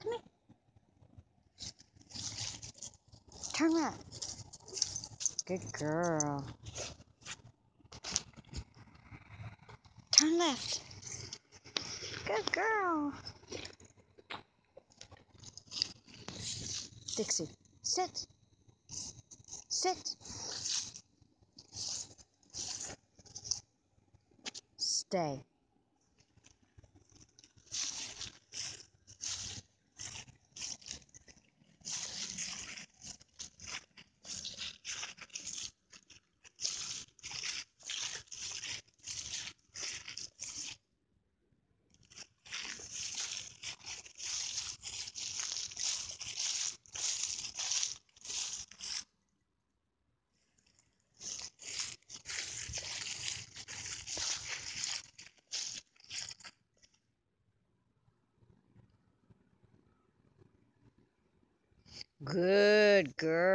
Come here. Turn around. Good girl. Turn left. Good girl. Dixie, sit. Sit. Stay. Good girl.